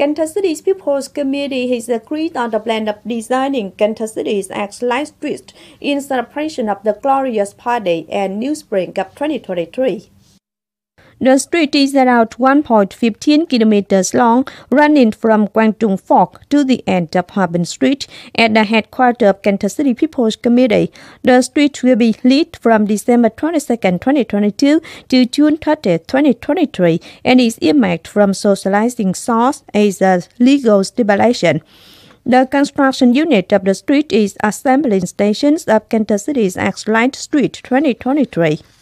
Cần Thơ City's People's Committee has agreed on the plan of designing Cần Thơ City's X-Line Street in celebration of the Glorious Party and New Spring of 2023. The street is around 1.15 kilometers long, running from Guangdong Fork to the end of Hòa Bình Street at the headquarters of Cần Thơ City People's Committee. The street will be lit from December 22, 2022 to June 30, 2023 and is earmarked from socializing source as a legal stipulation. The construction unit of the street is assembling stations of Cần Thơ City's X-Line Street 2023.